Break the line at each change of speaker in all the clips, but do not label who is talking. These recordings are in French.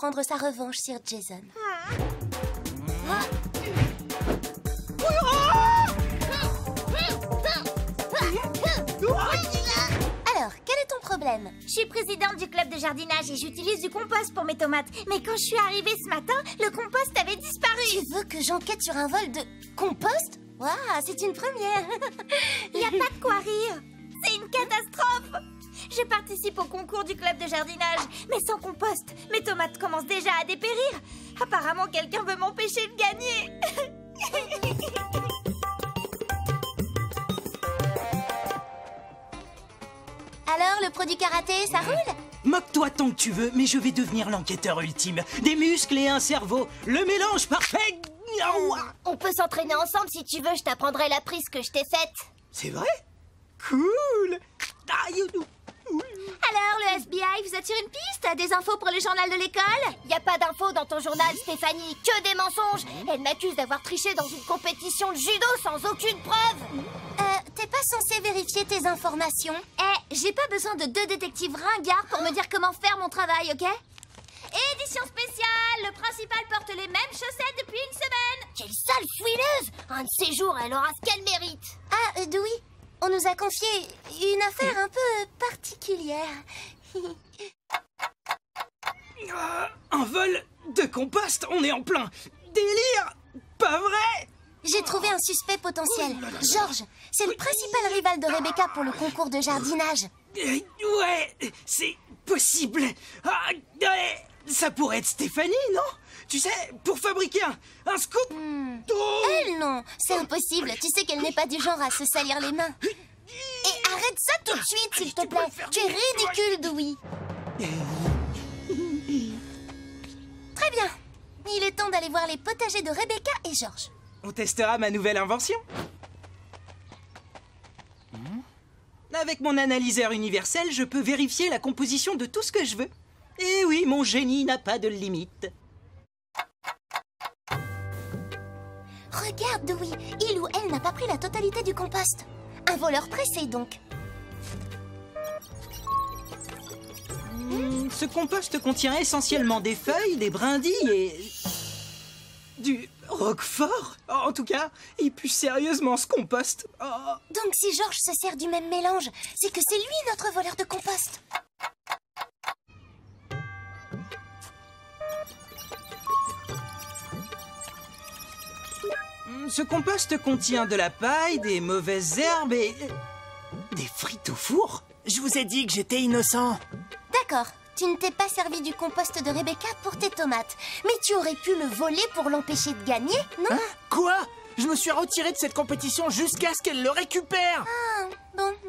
prendre sa revanche sur Jason. Alors, quel est ton problème?
Je suis présidente du club de jardinage et j'utilise du compost pour mes tomates. Mais quand je suis arrivée ce matin, le compost avait disparu.
Tu veux que j'enquête sur un vol de compost? Waouh, c'est une première
Il n'y a pas de quoi rire. C'est une catastrophe. Je participe au concours du club de jardinage, mais sans compost, mes tomates commencent déjà à dépérir. Apparemment, quelqu'un veut m'empêcher de gagner.
Alors, le produit karaté, ça roule?
Moque-toi tant que tu veux, mais je vais devenir l'enquêteur ultime. Des muscles et un cerveau. Le mélange parfait. Ouah.
On peut s'entraîner ensemble si tu veux, je t'apprendrai la prise que je t'ai faite.
C'est vrai? Cool Aïe.
Alors, le FBI vous attire une piste? Des infos pour le journal de l'école?
Y a pas d'infos dans ton journal, Stéphanie, que des mensonges. Elle m'accuse d'avoir triché dans une compétition de judo sans aucune preuve.
Euh, t'es pas censé vérifier tes informations.
Eh, j'ai pas besoin de deux détectives ringards pour me dire comment faire mon travail, ok? Édition spéciale. Le principal porte les mêmes chaussettes depuis une semaine.
Quelle sale fouineuse. Un de ces jours, elle aura ce qu'elle mérite.
Ah, euh, Dewey, on nous a confié une affaire un peu particulière.
Ah, Un vol de compost On est en plein délire Pas vrai?
J'ai trouvé un suspect potentiel. George, c'est le principal rival de Rebecca pour le concours de jardinage.
Euh, Ouais, c'est possible. Ah, ça pourrait être Stéphanie, non? Tu sais, pour fabriquer un, un scoop. Oh.
Elle, non, c'est impossible. Tu sais qu'elle n'est pas du genre à se salir les mains. Et arrête ça tout de suite, s'il te plaît. Tu es ridicule, Dewey. Très bien. Il est temps d'aller voir les potagers de Rebecca et George.
On testera ma nouvelle invention. Avec mon analyseur universel, je peux vérifier la composition de tout ce que je veux. Et oui, mon génie n'a pas de limite.
Regarde, Dewey. Il ou elle n'a pas pris la totalité du compost. Un voleur pressé, donc.
Hmm, Ce compost contient essentiellement des feuilles, des brindilles et... du roquefort. En tout cas, il pue sérieusement ce compost. Oh.
Donc si George se sert du même mélange, c'est que c'est lui notre voleur de compost.
Ce compost contient de la paille, des mauvaises herbes et... des frites au four
Je vous ai dit que j'étais innocent.
D'accord, tu ne t'es pas servi du compost de Rebecca pour tes tomates. Mais tu aurais pu le voler pour l'empêcher de gagner, non?
Hein? Quoi? Je me suis retiré de cette compétition jusqu'à ce qu'elle le récupère.
Ah,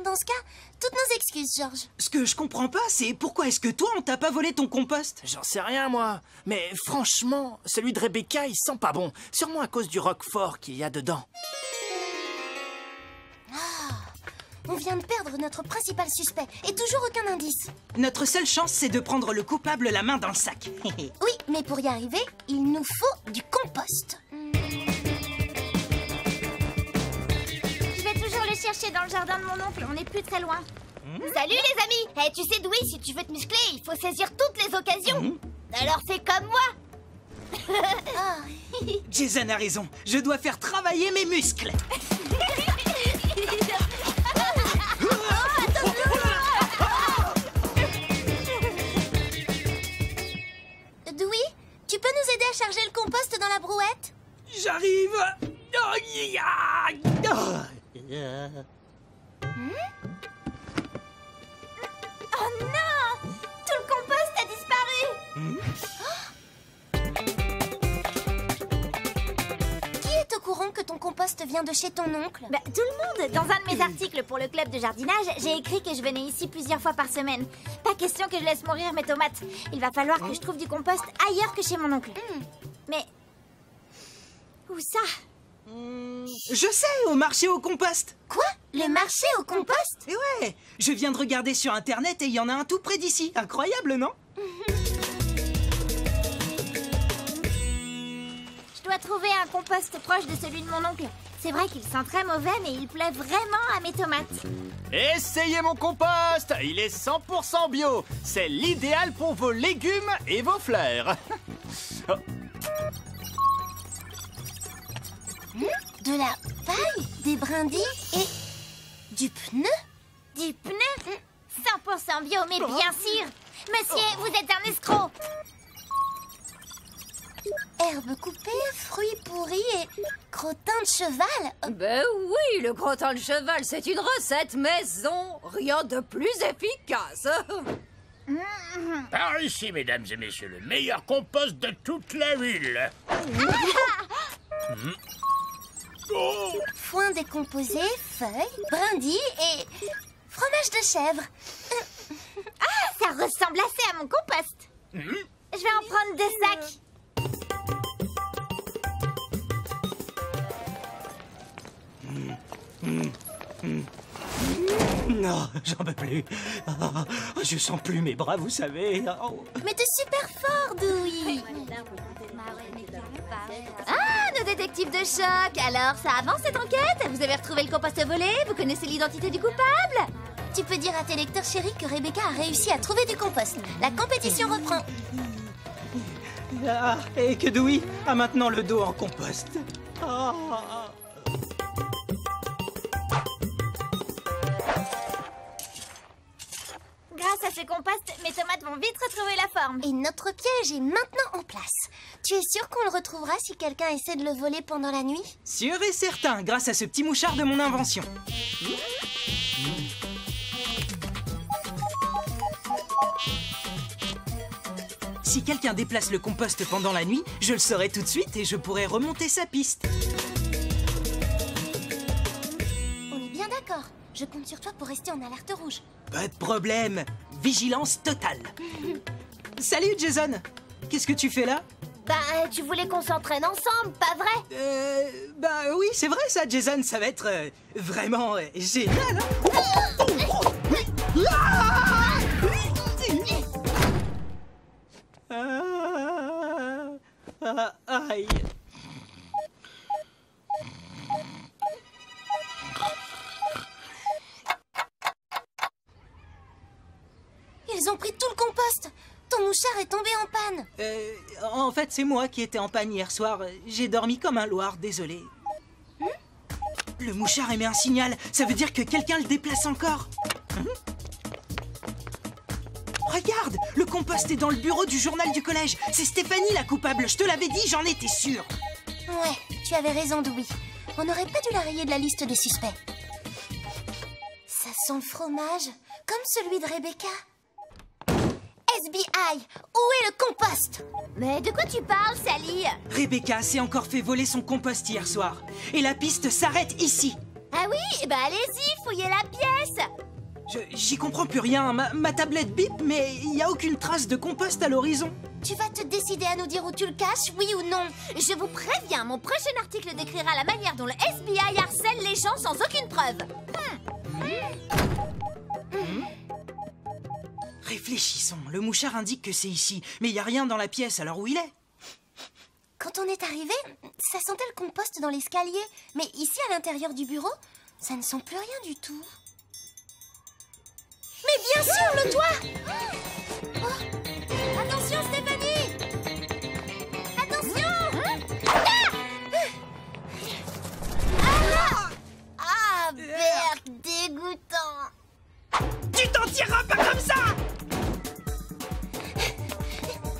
dans ce cas, toutes nos excuses, George.
Ce que je comprends pas, c'est pourquoi est-ce que toi, on t'a pas volé ton compost?
J'en sais rien, moi. Mais franchement, celui de Rebecca, il sent pas bon. Sûrement à cause du roquefort qu'il y a dedans.
On vient de perdre notre principal suspect et toujours aucun indice.
Notre seule chance, c'est de prendre le coupable la main dans le sac.
Oui, mais pour y arriver, il nous faut du compost.
Chercher dans le jardin de mon oncle, on n'est plus très loin.
Salut les amis Eh, Tu sais, Dewey, si tu veux te muscler, il faut saisir toutes les occasions. Alors fais comme moi.
Ah,
Jason a raison, je dois faire travailler mes muscles.
Dewey, tu peux nous aider à charger le compost dans la brouette?
J'arrive. Oh, ya. Oh.
Oh non! Tout le compost a disparu!
Qui est au courant que ton compost vient de chez ton oncle?
Bah, tout le monde. Dans un de mes articles pour le club de jardinage, j'ai écrit que je venais ici plusieurs fois par semaine. Pas question que je laisse mourir mes tomates. Il va falloir que je trouve du compost ailleurs que chez mon oncle. Mais... Où ça?
Je sais, au marché au compost.
Quoi? Le marché au compost?
Et ouais, je viens de regarder sur internet et il y en a un tout près d'ici. Incroyable, non?
Je dois trouver un compost proche de celui de mon oncle. C'est vrai qu'il sent très mauvais, mais il plaît vraiment à mes tomates.
Essayez mon compost Il est 100% bio C'est l'idéal pour vos légumes et vos fleurs
De la paille, des brindilles et du pneu.
Du pneu 100% bio, mais bien sûr. Monsieur, vous êtes un escroc.
Herbes coupées, fruits pourris et crottin de cheval.
Ben oui, le crottin de cheval, c'est une recette maison. Rien de plus efficace.
Par ici, mesdames et messieurs, le meilleur compost de toute la ville.
Foin décomposé, feuilles, brindilles et fromage de chèvre.
Ah, ça ressemble assez à mon compost Je vais en prendre deux sacs
Non, j'en peux plus. Ah, je sens plus mes bras, vous savez. Oh.
Mais t'es super fort, Dewey
Ah, nos détectives de choc. Alors, ça avance cette enquête? Vous avez retrouvé le compost volé? Vous connaissez l'identité du coupable?
Tu peux dire à tes lecteurs chéris que Rebecca a réussi à trouver du compost. La compétition reprend.
Ah, et que Dewey a maintenant le dos en compost. Ah.
À ce compost, mes tomates vont vite retrouver la forme
Et notre piège est maintenant en place. Tu es sûr qu'on le retrouvera si quelqu'un essaie de le voler pendant la nuit?
Sûr et certain, grâce à ce petit mouchard de mon invention. Si quelqu'un déplace le compost pendant la nuit, je le saurai tout de suite et je pourrai remonter sa piste.
Je compte sur toi pour rester en alerte rouge.
Pas de problème, vigilance totale. Salut Jason, qu'est-ce que tu fais là?
Bah, tu voulais qu'on s'entraîne ensemble, pas vrai?
Euh, bah oui, c'est vrai ça, Jason, ça va être euh, vraiment euh, génial. hein. Ah, ah, aïe.
Ils ont pris tout le compost Ton mouchard est tombé en panne
Euh, en fait, c'est moi qui étais en panne hier soir. J'ai dormi comme un loir, désolé. Le mouchard émet un signal. Ça veut dire que quelqu'un le déplace encore. Hein Regarde, le compost est dans le bureau du journal du collège. C'est Stéphanie la coupable. Je te l'avais dit, j'en étais sûr.
Ouais, tu avais raison, Dewey. On n'aurait pas dû la rayer de la liste des suspects. Ça sent le fromage, comme celui de Rebecca. SBI, où est le compost?
Mais de quoi tu parles, Sally?
Rebecca s'est encore fait voler son compost hier soir. Et la piste s'arrête ici.
Ah oui Bah allez-y, fouillez la pièce
J'y comprends plus rien. Ma, ma tablette bip, mais il n'y a aucune trace de compost à l'horizon.
Tu vas te décider à nous dire où tu le caches, oui ou non
Je vous préviens, mon prochain article décrira la manière dont le FBI harcèle les gens sans aucune preuve.
Réfléchissons. Le mouchard indique que c'est ici, mais il n'y a rien dans la pièce, alors où il est.
Quand on est arrivé, ça sentait le compost dans l'escalier. Mais ici, à l'intérieur du bureau, ça ne sent plus rien du tout. Mais bien sûr, le toit! Oh! Attention, Stéphanie! Attention!
Ah, merde, dégoûtant!
Tu t'en tireras pas comme ça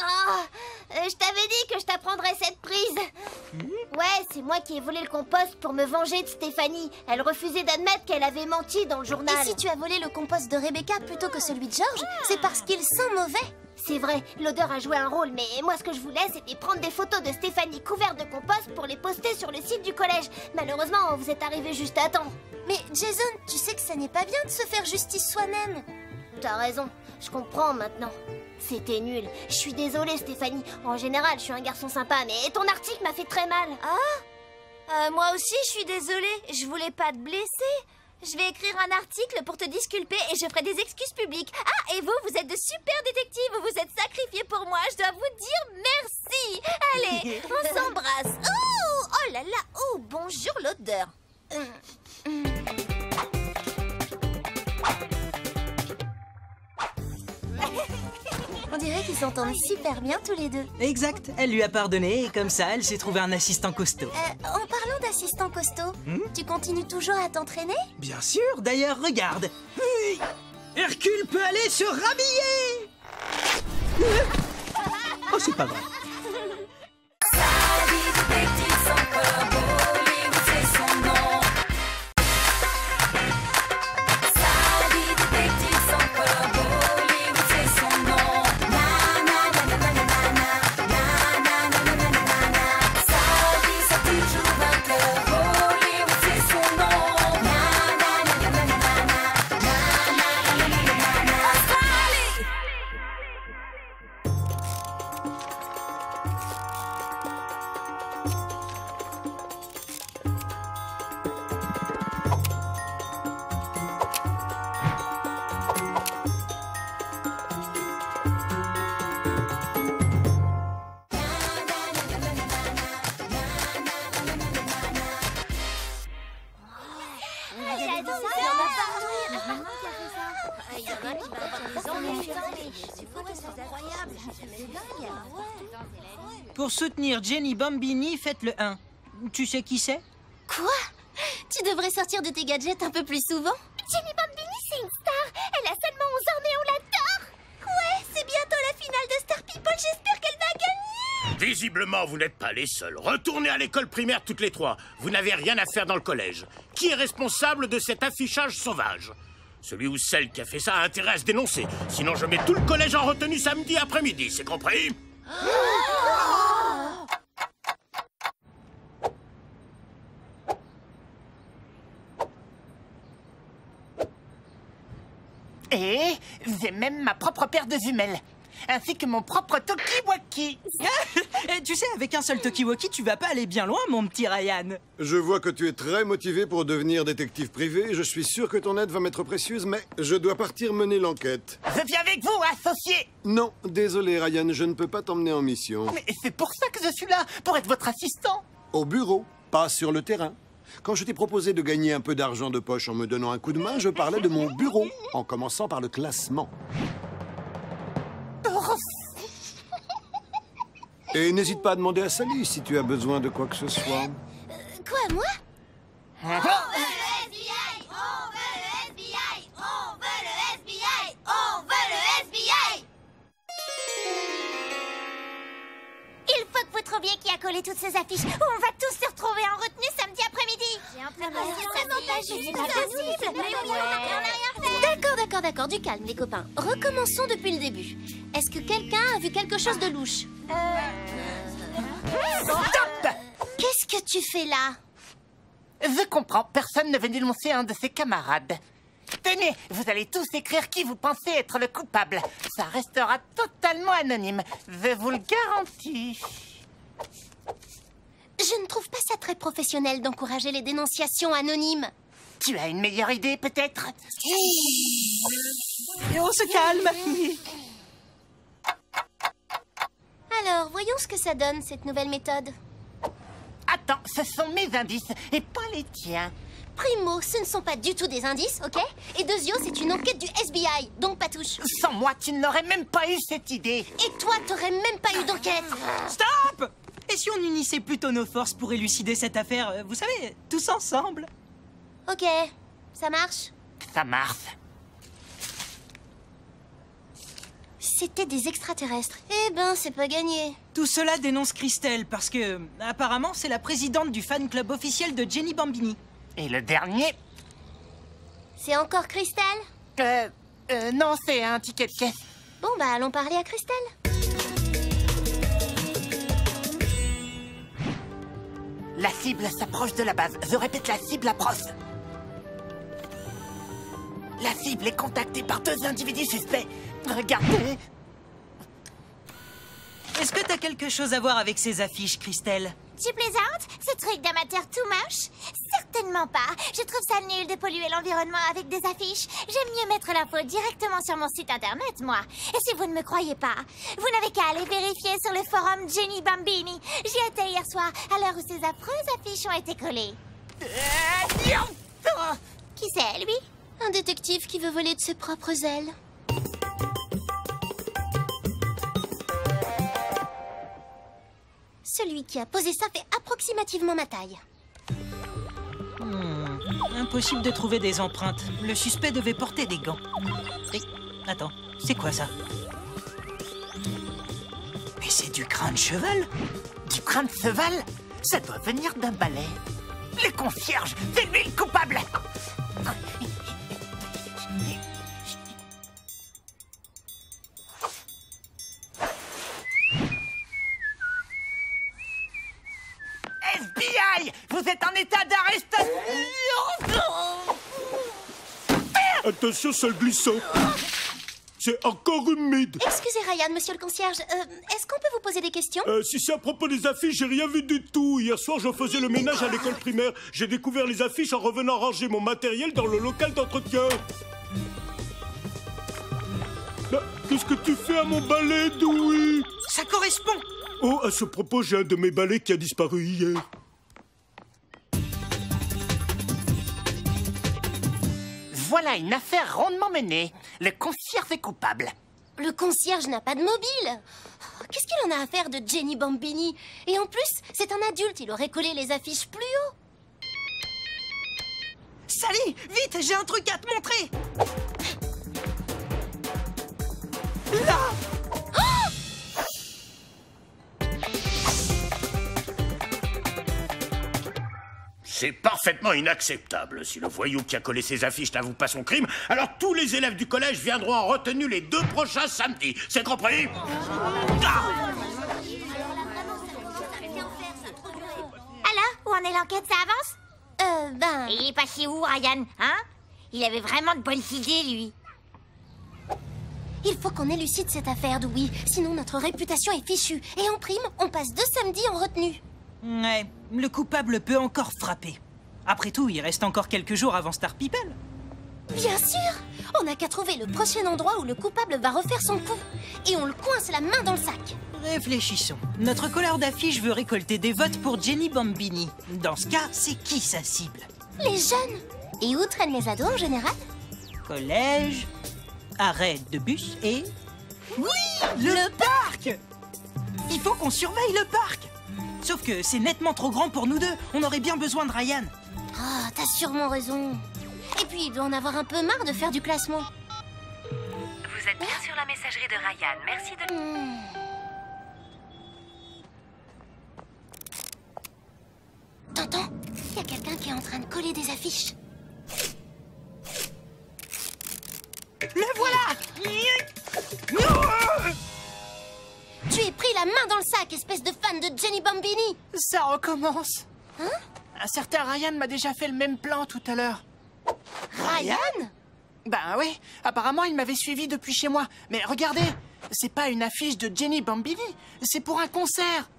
Euh, je t'avais dit que je t'apprendrais cette prise. Ouais, c'est moi qui ai volé le compost pour me venger de Stéphanie. Elle refusait d'admettre qu'elle avait menti dans le journal.
Et si tu as volé le compost de Rebecca plutôt que celui de George, c'est parce qu'il sent mauvais.
C'est vrai, l'odeur a joué un rôle, mais moi ce que je voulais c'était prendre des photos de Stéphanie couvertes de compost pour les poster sur le site du collège. Malheureusement, vous êtes arrivé juste à temps.
Mais Jason, tu sais que ça n'est pas bien de se faire justice soi-même.
T'as raison, je comprends maintenant. C'était nul. Je suis désolée Stéphanie. En général, je suis un garçon sympa, mais ton article m'a fait très mal.
Euh, moi aussi, je suis désolée. Je voulais pas te blesser.
Je vais écrire un article pour te disculper et je ferai des excuses publiques. Ah, et vous, vous êtes de super détectives, vous vous êtes sacrifiés pour moi. Je dois vous dire merci. Allez, on s'embrasse. Oh, oh là là, oh, bonjour l'odeur.
On dirait qu'ils s'entendent super bien tous les deux.
Exact, elle lui a pardonné et comme ça, elle s'est trouvé un assistant costaud.
Euh, en parlant d'assistant costaud, tu continues toujours à t'entraîner?
Bien sûr, d'ailleurs, regarde. Oui. Hercule peut aller se rhabiller Oh, c'est pas vrai. Jenny Bambini, faites le 1. Tu sais qui c'est?
Quoi? Tu devrais sortir de tes gadgets un peu plus souvent
Jenny Bambini, c'est une star Elle a seulement 11 ans, mais on l'adore
Ouais, c'est bientôt la finale de Star People. J'espère qu'elle va gagner.
Visiblement, vous n'êtes pas les seuls. Retournez à l'école primaire toutes les trois. Vous n'avez rien à faire dans le collège. Qui est responsable de cet affichage sauvage? Celui ou celle qui a fait ça a intérêt à se dénoncer. Sinon, je mets tout le collège en retenue samedi après-midi, c'est compris?
Et j'ai même ma propre paire de jumelles. Ainsi que mon propre Tokiwaki.
Tu sais, avec un seul Tokiwoki, tu vas pas aller bien loin, mon petit Ryan.
Je vois que tu es très motivé pour devenir détective privé. Je suis sûr que ton aide va m'être précieuse, mais je dois partir mener l'enquête.
Je viens avec vous, associé.
Non, désolé Ryan, je ne peux pas t'emmener en mission.
Mais c'est pour ça que je suis là, pour être votre assistant.
Au bureau, pas sur le terrain. Quand je t'ai proposé de gagner un peu d'argent de poche en me donnant un coup de main, je parlais de mon bureau, en commençant par le classement. Et n'hésite pas à demander à Sally si tu as besoin de quoi que ce soit.
Quoi, moi?
Il qui a collé toutes ces affiches on va tous se retrouver en retenue samedi après-midi
C'est pas possible. D'accord, d'accord, d'accord, du calme les copains. Recommençons depuis le début. Est-ce que quelqu'un a vu quelque chose de louche
Stop
Qu'est-ce que tu fais là
Je comprends, personne ne veut dénoncer un de ses camarades. Tenez, vous allez tous écrire qui vous pensez être le coupable. Ça restera totalement anonyme, je vous le garantis.
Je ne trouve pas ça très professionnel d'encourager les dénonciations anonymes.
Tu as une meilleure idée, peut-être?
Et on se calme.
Alors, voyons ce que ça donne, cette nouvelle méthode.
Attends, ce sont mes indices et pas les tiens.
Primo, ce ne sont pas du tout des indices, ok? Et Deuxio, c'est une enquête du FBI, donc pas touche.
Sans moi, tu n'aurais même pas eu cette idée.
Et toi, t'aurais même pas eu d'enquête
Stop Et si on unissait plutôt nos forces pour élucider cette affaire, euh, vous savez, tous ensemble?
Ok, ça marche?
Ça marche.
C'était des extraterrestres. Eh ben, c'est pas gagné.
Tout cela dénonce Christelle parce que, apparemment, c'est la présidente du fan club officiel de Jenny Bambini.
Et le dernier?
C'est encore Christelle?
Euh. euh, non, c'est un ticket de caisse.
Bon, bah, allons parler à Christelle.
La cible s'approche de la base. Je répète, la cible approche. La cible est contactée par deux individus suspects. Regardez.
Est-ce que t'as quelque chose à voir avec ces affiches, Christelle?
Tu plaisantes Ce truc d'amateur tout moche?
Certainement pas. Je trouve ça nul de polluer l'environnement avec des affiches. J'aime mieux mettre l'info directement sur mon site internet, moi. Et si vous ne me croyez pas, vous n'avez qu'à aller vérifier sur le forum Jenny Bambini. J'y étais hier soir, à l'heure où ces affreuses affiches ont été collées. Qui c'est, lui?
Un détective qui veut voler de ses propres ailes. Celui qui a posé ça fait approximativement ma taille.
Hmm, impossible de trouver des empreintes. Le suspect devait porter des gants. Et, attends, c'est quoi ça? Mais c'est du crin de cheval
Du crin de cheval Ça doit venir d'un balai. Le concierge, c'est lui le coupable
Attention, sol glissant. C'est encore humide.
Excusez Ryan, monsieur le concierge, euh, est-ce qu'on peut vous poser des questions?
Euh, si c'est à propos des affiches, j'ai rien vu du tout. Hier soir, je faisais le ménage à l'école primaire. J'ai découvert les affiches en revenant ranger mon matériel dans le local d'entretien. Bah, Qu'est-ce que tu fais à mon balai, Dewey?
Ça correspond
Oh, à ce propos, j'ai un de mes balais qui a disparu hier.
Voilà une affaire rondement menée. Le concierge est coupable.
Le concierge n'a pas de mobile. Oh, Qu'est-ce qu'il en a à faire de Jenny Bambini? Et en plus, c'est un adulte, il aurait collé les affiches plus haut.
Sally, vite, j'ai un truc à te montrer Là
C'est parfaitement inacceptable. Si le voyou qui a collé ces affiches n'avoue pas son crime, alors tous les élèves du collège viendront en retenue les deux prochains samedis. C'est compris
Alors, où en est l'enquête? Ça avance?
Euh, ben...
Il est passé où, Ryan Hein? Il avait vraiment de bonnes idées, lui.
Il faut qu'on élucide cette affaire, Dewey. Sinon, notre réputation est fichue. Et en prime, on passe deux samedis en retenue.
Ouais, le coupable peut encore frapper. Après tout, il reste encore quelques jours avant Star People.
Bien sûr On n'a qu'à trouver le prochain endroit où le coupable va refaire son coup. Et on le coince la main dans le sac.
Réfléchissons. Notre colleur d'affiches veut récolter des votes pour Jenny Bambini. Dans ce cas, c'est qui sa cible?
Les jeunes Et où traînent les ados en général
Collège, arrêt de bus et... Oui Le, parc Il faut qu'on surveille le parc Sauf que c'est nettement trop grand pour nous deux. On aurait bien besoin de Ryan.
Ah, t'as sûrement raison. Et puis, il doit en avoir un peu marre de faire du classement.
Vous êtes bien sur la messagerie de Ryan. Merci de...
Hmm. T'entends? Il y a quelqu'un qui est en train de coller des affiches.
Le voilà
Tu es pris la main dans le sac, espèce de fan de Jenny Bambini
Ça recommence. Un certain Ryan m'a déjà fait le même plan tout à l'heure.
Ryan?
Ben oui, apparemment il m'avait suivi depuis chez moi. Mais regardez, c'est pas une affiche de Jenny Bambini, c'est pour un concert.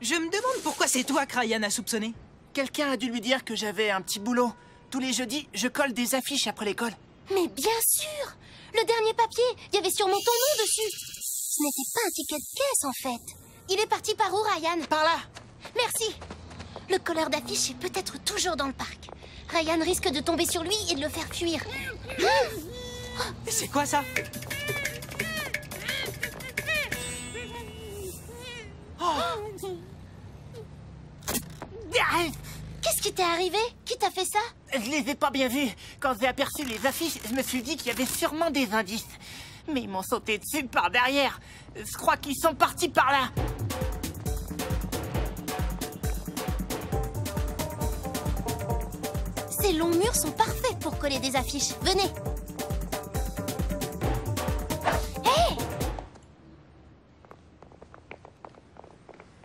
Je me demande pourquoi c'est toi que Ryan a soupçonné.
Quelqu'un a dû lui dire que j'avais un petit boulot. Tous les jeudis, je colle des affiches après l'école.
Mais bien sûr Le dernier papier, il y avait sûrement ton nom dessus Ce n'était pas un ticket de caisse, en fait. Il est parti par où, Ryan?
Par là
Merci Le colleur d'affiche est peut-être toujours dans le parc. Ryan risque de tomber sur lui et de le faire fuir.
Et c'est quoi ça?
Ah,
Qu'est-ce qui t'est arrivé? Qui t'a fait ça?
Je les ai pas bien vus. Quand j'ai aperçu les affiches, je me suis dit qu'il y avait sûrement des indices. Mais ils m'ont sauté dessus par derrière. Je crois qu'ils sont partis par là.
Ces longs murs sont parfaits pour coller des affiches. Venez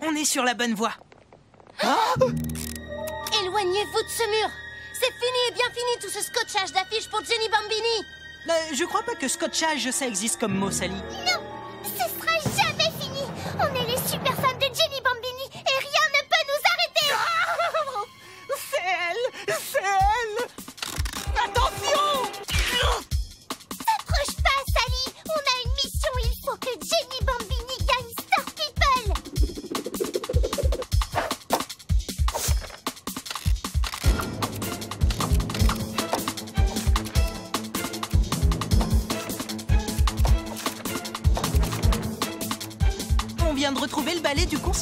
On est sur la bonne voie.
Éloignez-vous de ce mur C'est fini et bien fini tout ce scotchage d'affiches pour Jenny Bambini
Euh, je crois pas que scotchage, ça existe comme mot, Sally.
Ce sera jamais fini On est les super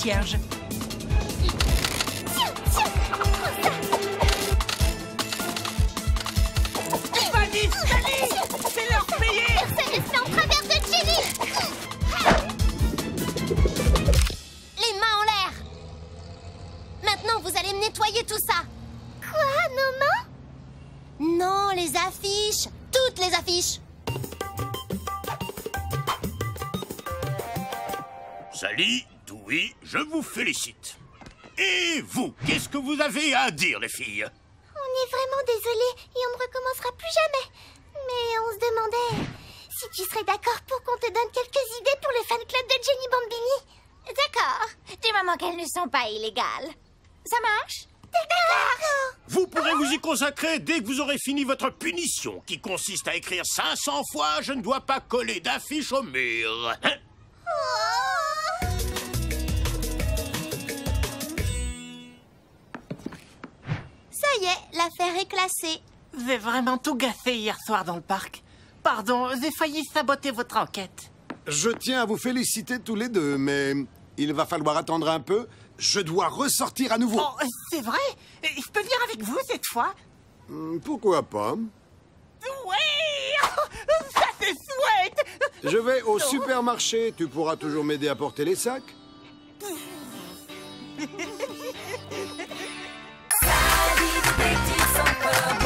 concierge.
Vas-y, Sally C'est leur payer.
Ça le fait en travers de Jenny
Les mains en l'air. Maintenant, vous allez me nettoyer tout ça.
Quoi, nos mains?
Non, les affiches. Toutes les affiches
Sally, Dewey, je vous félicite. Et vous, qu'est-ce que vous avez à dire, les filles?
On est vraiment désolé et on ne recommencera plus jamais. Mais on se demandait si tu serais d'accord pour qu'on te donne quelques idées pour le fan club de Jenny Bambini.
D'accord, du moment qu'elles ne sont pas illégales. Ça marche?
D'accord.
Vous pourrez vous y consacrer dès que vous aurez fini votre punition, qui consiste à écrire 500 fois « Je ne dois pas coller d'affiche au mur hein
Ça y est, l'affaire est classée.
J'ai vraiment tout gaffé hier soir dans le parc. Pardon, j'ai failli saboter votre enquête.
Je tiens à vous féliciter tous les deux, mais il va falloir attendre un peu. Je dois ressortir à nouveau.
Oh, c'est vrai Je peux venir avec vous cette fois
Hmm, Pourquoi pas?
Oui Ça c'est chouette
Je vais au supermarché. Tu pourras toujours m'aider à porter les sacs
love.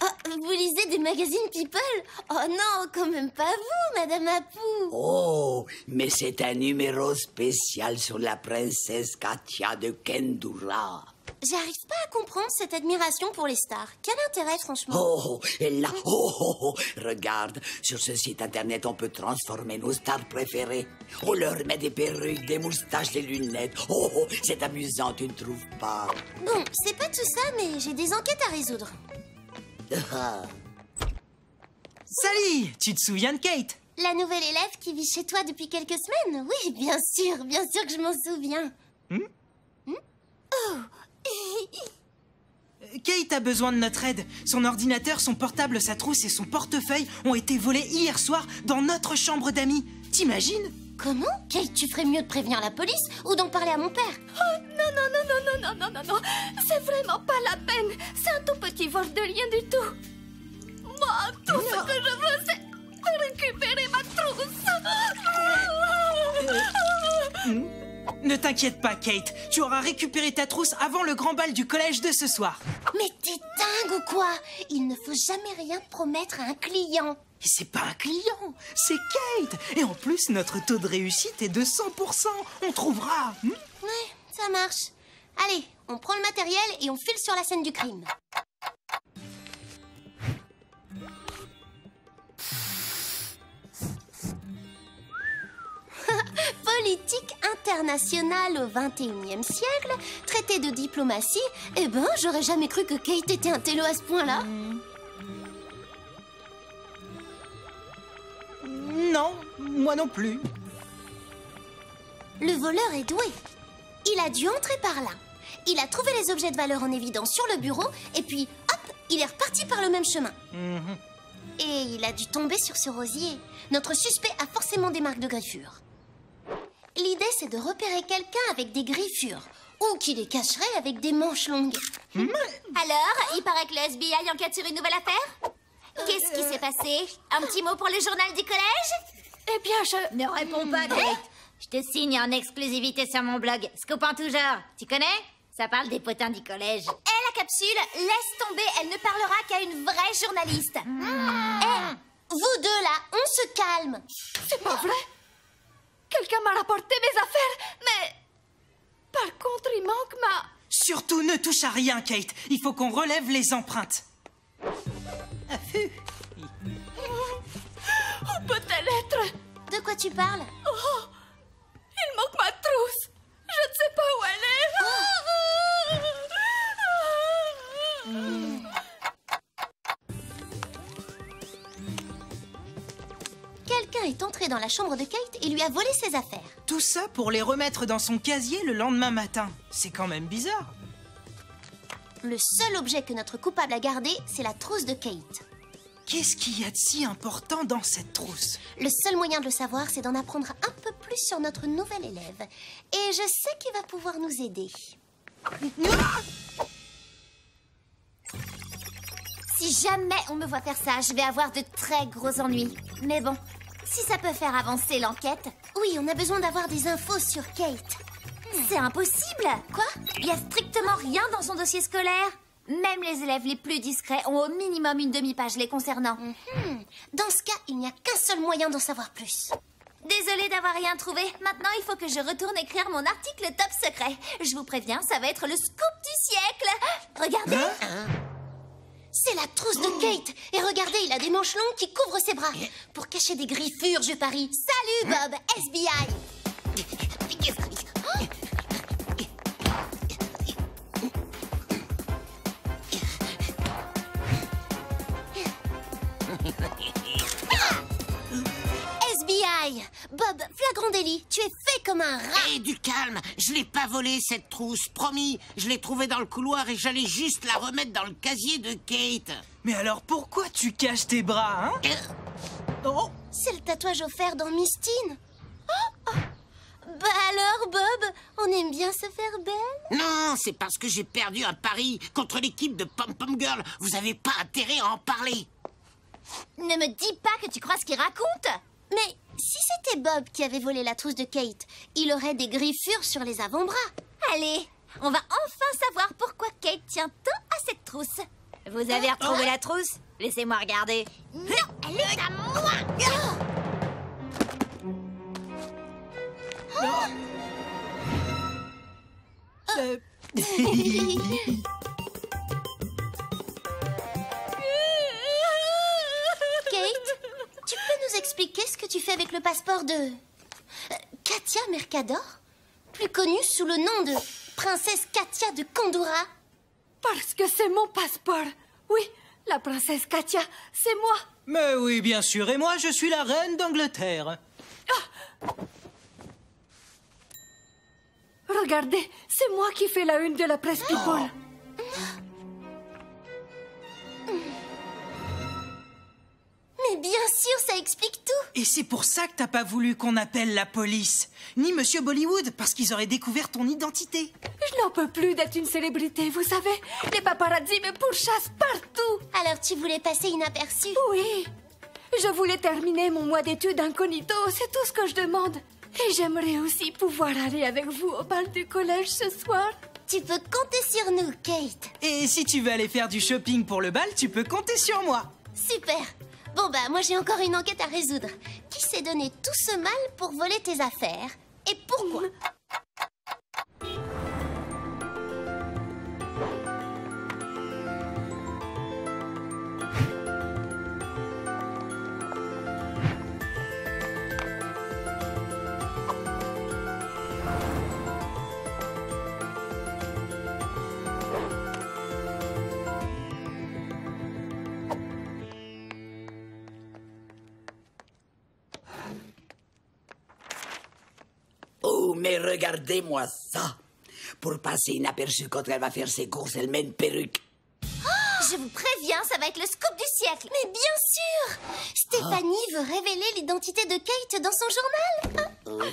Ah, vous lisez des magazines People? Oh non, quand même pas vous, Madame Apou
Oh, mais c'est un numéro spécial sur la princesse Katia de Kendura.
J'arrive pas à comprendre cette admiration pour les stars. Quel intérêt, franchement
Oh, et là, oh, oh, oh, regarde, sur ce site internet, on peut transformer nos stars préférées. On leur met des perruques, des moustaches, des lunettes. Oh, oh, c'est amusant, tu ne trouves pas
Bon, c'est pas tout ça, mais j'ai des enquêtes à résoudre.
Ah.
Sally, tu te souviens de Kate?
La nouvelle élève qui vit chez toi depuis quelques semaines Oui, bien sûr, bien sûr que je m'en souviens.
Kate a besoin de notre aide. Son ordinateur, son portable, sa trousse et son portefeuille ont été volés hier soir dans notre chambre d'amis. T'imagines?
Comment? Kate, tu ferais mieux de prévenir la police ou d'en parler à mon père
Oh non, non, non, non, non, non, non, non, non. C'est vraiment pas la peine. C'est un tout petit vol de rien du tout. Moi, tout ce que je veux, c'est récupérer ma trousse.
Ne t'inquiète pas, Kate. Tu auras récupéré ta trousse avant le grand bal du collège de ce soir.
Mais t'es dingue ou quoi? Il ne faut jamais rien promettre à un client.
Et c'est pas un client, c'est Kate. Et en plus, notre taux de réussite est de 100%. On trouvera. hmm?
Ouais, ça marche. Allez, on prend le matériel et on file sur la scène du crime. Politique internationale au XXIe siècle, traité de diplomatie, eh ben, j'aurais jamais cru que Kate était un télo à ce point-là.
Non, moi non plus.
Le voleur est doué. Il a dû entrer par là. Il a trouvé les objets de valeur en évidence sur le bureau, et puis, hop, il est reparti par le même chemin. Et il a dû tomber sur ce rosier. Notre suspect a forcément des marques de griffures. L'idée, c'est de repérer quelqu'un avec des griffures, ou qui les cacherait avec des manches longues.
Alors, il paraît que le FBI enquête sur une nouvelle affaire Qu'est-ce qui s'est passé? Un petit mot pour le journal du collège?
Eh bien, je...
Ne réponds pas, Kate. Je te signe en exclusivité sur mon blog, Scoop en tout genre. Tu connais? Ça parle des potins du collège.
Eh, la
capsule, laisse tomber, elle ne parlera qu'à une vraie journaliste.
Eh, vous deux là, on se calme.
C'est pas vrai Quelqu'un m'a rapporté mes affaires, mais... Par contre, il manque ma...
Surtout ne touche à rien, Kate. Il faut qu'on relève les empreintes. Affût.
Où peut-elle être
De quoi tu parles?
Oh Il manque ma trousse Je ne sais pas où elle est
Quelqu'un est entré dans la chambre de Kate et lui a volé ses affaires.
Tout ça pour les remettre dans son casier le lendemain matin. C'est quand même bizarre.
Le seul objet que notre coupable a gardé, c'est la trousse de Kate.
Qu'est-ce qu'il y a de si important dans cette trousse?
Le seul moyen de le savoir, c'est d'en apprendre un peu plus sur notre nouvel élève. Et je sais qu'il va pouvoir nous aider.
Si jamais on me voit faire ça, je vais avoir de très gros ennuis. Mais bon, si ça peut faire avancer l'enquête,
Oui, on a besoin d'avoir des infos sur Kate.
c'est impossible.
Quoi?
Il y a strictement rien dans son dossier scolaire. Même les élèves les plus discrets ont au minimum une demi-page les concernant.
Hmm. Dans ce cas, il n'y a qu'un seul moyen d'en savoir plus.
Désolée d'avoir rien trouvé. Maintenant, il faut que je retourne écrire mon article top secret. Je vous préviens, ça va être le scoop du siècle. Regardez.
C'est la trousse de Kate. Et regardez, il a des manches longues qui couvrent ses bras. Pour cacher des griffures, je parie. Salut, Bob, SBI. Bob, flagrant délit. Tu es fait comme un rat.
Et du calme, je l'ai pas volé cette trousse, promis. Je l'ai trouvée dans le couloir et j'allais juste la remettre dans le casier de Kate.
Mais alors pourquoi tu caches tes bras, hein
Euh,
Oh
C'est le tatouage offert dans Mystine. Oh, oh. Bah alors, Bob, on aime bien se faire belle
Non, c'est parce que j'ai perdu un pari contre l'équipe de Pom Pom Girl. Vous avez pas intérêt à en parler.
Ne me dis pas que tu crois ce qu'il raconte.
Mais si c'était Bob qui avait volé la trousse de Kate, il aurait des griffures sur les avant-bras.
Allez, on va enfin savoir pourquoi Kate tient tant à cette trousse. Vous avez retrouvé la trousse? Laissez-moi regarder.
Non, elle est à moi
Euh,
que tu fais avec le passeport de... euh, Katia Mercador Plus connue sous le nom de Princesse Katia de Kandura
Parce que c'est mon passeport. Oui, la princesse Katia, c'est moi.
Mais oui, bien sûr. Et moi, je suis la reine d'Angleterre.
Regardez, c'est moi qui fais la une de la presse People
Mais bien sûr, ça explique tout
Et c'est pour ça que t'as pas voulu qu'on appelle la police. Ni Monsieur Bollywood, parce qu'ils auraient découvert ton identité.
Je n'en peux plus d'être une célébrité, vous savez Les paparazzi me pourchassent partout
Alors tu voulais passer inaperçu
Oui Je voulais terminer mon mois d'études incognito, c'est tout ce que je demande. Et j'aimerais aussi pouvoir aller avec vous au bal du collège ce soir.
Tu peux compter sur nous, Kate
Et si tu veux aller faire du shopping pour le bal, tu peux compter sur moi.
Super Bon bah, moi j'ai encore une enquête à résoudre. Qui s'est donné tout ce mal pour voler tes affaires? Et pourquoi?
Mais regardez-moi ça. Pour passer inaperçu quand elle va faire ses courses, elle met une perruque.
Je vous préviens, ça va être le scoop du siècle.
Mais bien sûr Stéphanie veut révéler l'identité de Kate dans son journal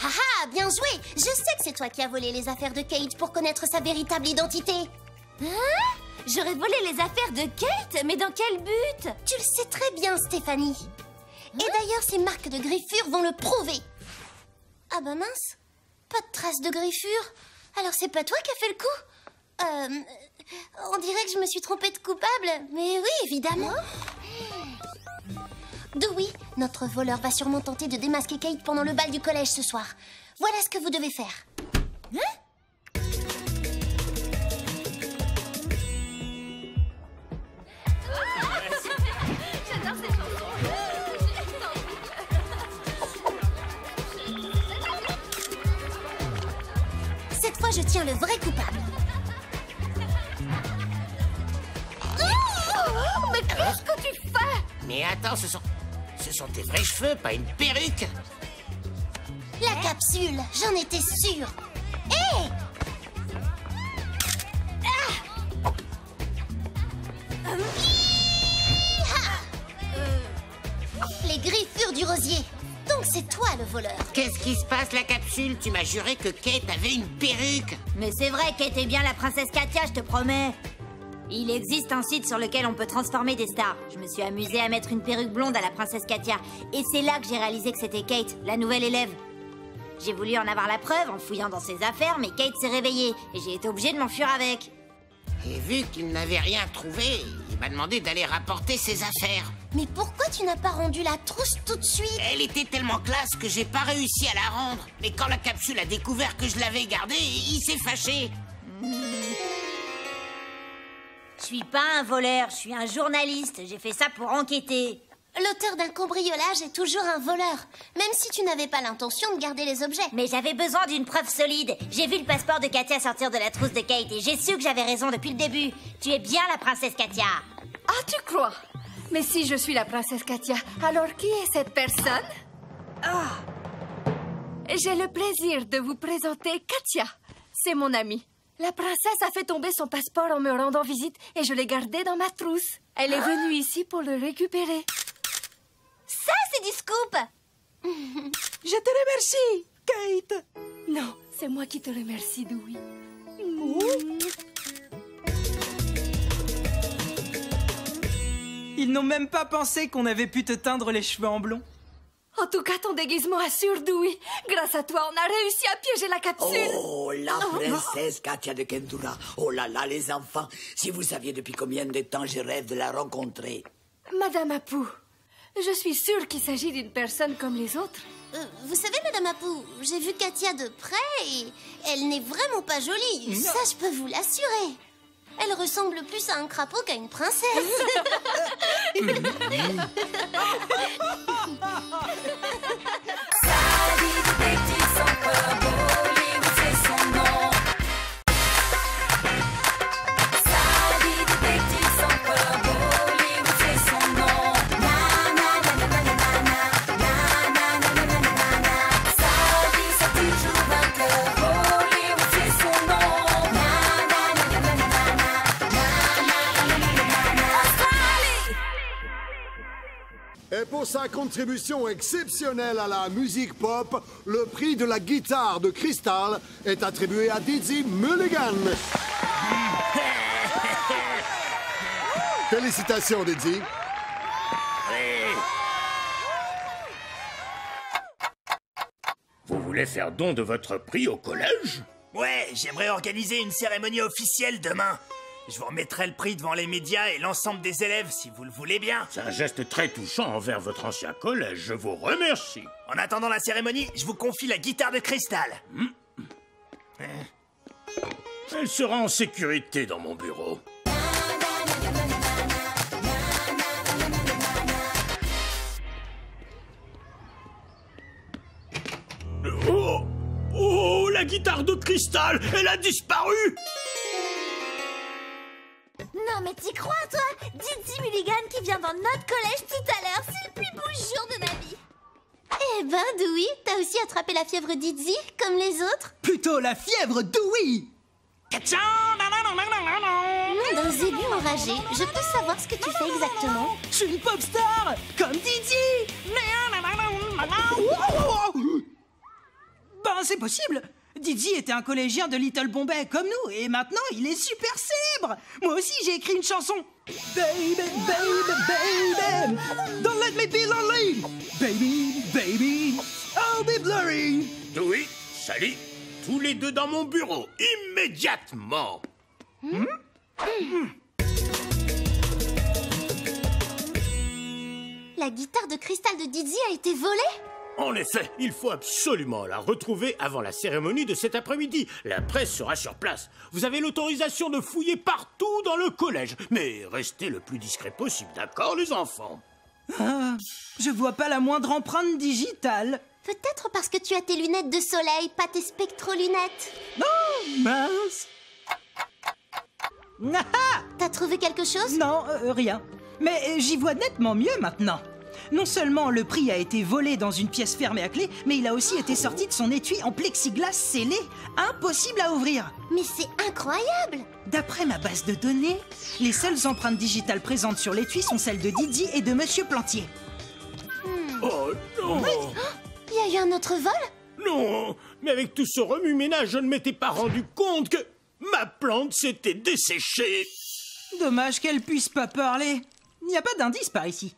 Ah ah, bien joué Je sais que c'est toi qui as volé les affaires de Kate pour connaître sa véritable identité.
Hein? J'aurais volé les affaires de Kate, mais dans quel but?
Tu le sais très bien, Stéphanie. Et d'ailleurs, ces marques de griffures vont le prouver. Ah bah mince, pas de traces de griffures. Alors c'est pas toi qui as fait le coup Euh, On dirait que je me suis trompée de coupable. Mais oui, évidemment. Dewey, notre voleur va sûrement tenter de démasquer Kate pendant le bal du collège ce soir. Voilà ce que vous devez faire. Hein? Je tiens le vrai coupable.
Oh, mais qu'est-ce que tu fais?
Mais attends, ce sont... Ce sont tes vrais cheveux, pas une perruque
La capsule, j'en étais sûre. Hé Les griffures du rosier. Donc c'est toi le voleur.
Qu'est-ce qui se passe, la capsule? Tu m'as juré que Kate avait une perruque
Mais c'est vrai qu'elle était bien la princesse Katia, je te promets. Il existe un site sur lequel on peut transformer des stars. Je me suis amusée à mettre une perruque blonde à la princesse Katia. Et c'est là que j'ai réalisé que c'était Kate, la nouvelle élève. J'ai voulu en avoir la preuve en fouillant dans ses affaires, mais Kate s'est réveillée et j'ai été obligée de m'enfuir avec.
Et vu qu'il n'avait rien trouvé, il m'a demandé d'aller rapporter ses affaires.
Mais pourquoi tu n'as pas rendu la trousse tout de suite?
Elle était tellement classe que j'ai pas réussi à la rendre. Mais quand la capsule a découvert que je l'avais gardée, il s'est fâché.
Je suis pas un voleur, je suis un journaliste. J'ai fait ça pour enquêter.
L'auteur d'un cambriolage est toujours un voleur, même si tu n'avais pas l'intention de garder les objets.
Mais j'avais besoin d'une preuve solide. J'ai vu le passeport de Katia sortir de la trousse de Kate et j'ai su que j'avais raison depuis le début. Tu es bien la princesse Katia.
Ah, tu crois? Mais si je suis la princesse Katia, alors qui est cette personne? Ah J'ai le plaisir de vous présenter Katia. C'est mon amie. La princesse a fait tomber son passeport en me rendant visite et je l'ai gardé dans ma trousse. Elle est venue ici pour le récupérer.
Ça, c'est du scoop
Je te remercie, Kate.
Non, c'est moi qui te remercie, Dewey.
Ils n'ont même pas pensé qu'on avait pu te teindre les cheveux en blond.
En tout cas, ton déguisement assure, Dewey. Grâce à toi, on a réussi à piéger la capsule.
Oh, la princesse Katia de Kendura. Oh là là, les enfants. Si vous saviez depuis combien de temps je rêve de la rencontrer.
Madame Apu, je suis sûre qu'il s'agit d'une personne comme les autres.
Euh, vous savez, Madame Apou, j'ai vu Katia de près et elle n'est vraiment pas jolie. Ça, je peux vous l'assurer. Elle ressemble plus à un crapaud qu'à une princesse.
pour sa contribution exceptionnelle à la musique pop, le prix de la guitare de cristal est attribué à Dizzy Mulligan. Félicitations, Dizzy.
Vous voulez faire don de votre prix au collège?
Ouais, j'aimerais organiser une cérémonie officielle demain. Je vous remettrai le prix devant les médias et l'ensemble des élèves si vous le voulez bien.
C'est un geste très touchant envers votre ancien collège, je vous remercie.
En attendant la cérémonie, je vous confie la guitare de cristal.
Elle sera en sécurité dans mon bureau. Oh Oh, la guitare de cristal, elle a disparu
Non, mais t'y crois, toi? Didi Mulligan qui vient dans notre collège tout à l'heure, c'est le plus beau jour de ma vie.
eh ben, Dewey, t'as aussi attrapé la fièvre Dizzy, comme les autres?
Plutôt la fièvre d'Ouï
Nom d'un zébu enragé, je peux savoir ce que tu fais exactement.
Je suis une pop star Comme Didi Ben, c'est possible Didi était un collégien de Little Bombay comme nous, et maintenant il est super célèbre. Moi aussi j'ai écrit une chanson. Baby, baby, baby Don't let me be lonely. Baby, baby I'll be blurry.
Oui, salut Tous les deux dans mon bureau, immédiatement.
Hmm?
La guitare de cristal de Didi a été volée?
En effet, il faut absolument la retrouver avant la cérémonie de cet après-midi. La presse sera sur place. Vous avez l'autorisation de fouiller partout dans le collège. Mais restez le plus discret possible, d'accord, les enfants?
Ah, je vois pas la moindre empreinte digitale.
Peut-être parce que tu as tes lunettes de soleil, pas tes spectro-lunettes.
Non, mince. Ah
T'as trouvé quelque chose?
Non, euh, rien. Mais j'y vois nettement mieux maintenant. Non seulement le prix a été volé dans une pièce fermée à clé, mais il a aussi été sorti de son étui en plexiglas scellé, impossible à ouvrir.
Mais c'est incroyable
D'après ma base de données, les seules empreintes digitales présentes sur l'étui sont celles de Didi et de Monsieur Plantier.
Oh non
Il y a eu un autre vol?
Non Mais avec tout ce remue-ménage, je ne m'étais pas rendu compte que ma plante s'était desséchée.
Dommage qu'elle puisse pas parler. Il n'y a pas d'indice par ici.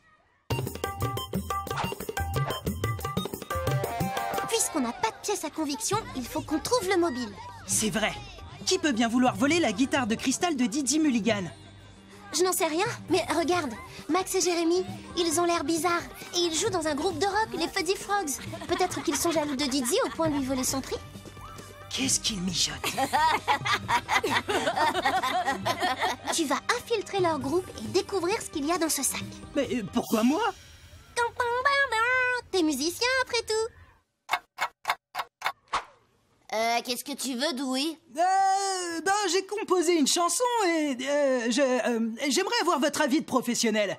Puisqu'on n'a pas de pièce à conviction, il faut qu'on trouve le mobile.
C'est vrai. Qui peut bien vouloir voler la guitare de cristal de Didi Mulligan?
Je n'en sais rien, mais regarde, Max et Jérémy, ils ont l'air bizarres. Et ils jouent dans un groupe de rock, les Fuzzy Frogs. Peut-être qu'ils sont jaloux de Didi au point de lui voler son prix
Qu'est-ce qu'il mijote
Tu vas infiltrer leur groupe et découvrir ce qu'il y a dans ce sac.
Mais euh, pourquoi moi?
T'es musicien après tout
Euh, qu'est-ce que tu veux, Dewey?
Euh, ben, j'ai composé une chanson et euh, je, euh, j'aimerais avoir votre avis de professionnel.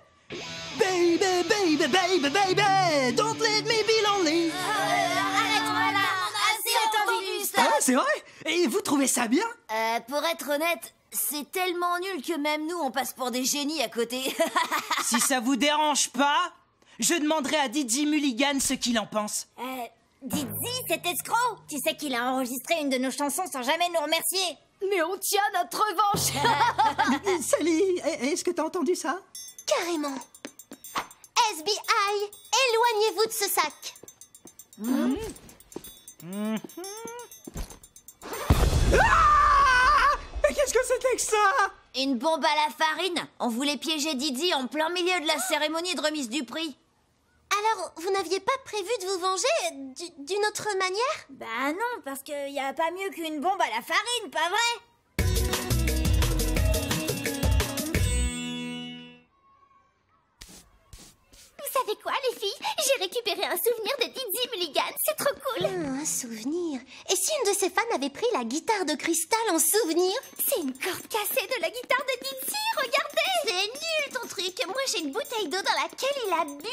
Baby, baby, baby, baby, don't let me be lonely.
Stop
Ah, c'est vrai? Et vous trouvez ça bien?
Euh, pour être honnête, c'est tellement nul que même nous, on passe pour des génies à côté.
Si ça vous dérange pas, je demanderai à Didi Mulligan ce qu'il en pense.
Euh, Didi, cet escroc Tu sais qu'il a enregistré une de nos chansons sans jamais nous remercier.
Mais on tient notre revanche.
Sally, est-ce que t'as entendu ça?
Carrément. SBI, éloignez-vous de ce sac.
Ah! Mais qu'est-ce que c'était que ça?
Une bombe à la farine. On voulait piéger Didi en plein milieu de la cérémonie de remise du prix.
Alors, vous n'aviez pas prévu de vous venger du- d'une autre manière?
Bah non, parce qu'il y a pas mieux qu'une bombe à la farine, pas vrai?
Vous savez quoi, les filles? J'ai récupéré un souvenir de Didi Mulligan, c'est trop cool.
Ah, Un souvenir. Et si une de ses fans avait pris la guitare de cristal en souvenir?
C'est une corde cassée de la guitare de Didi, regardez! C'est nul ton truc. Moi j'ai une bouteille d'eau dans laquelle il a bu.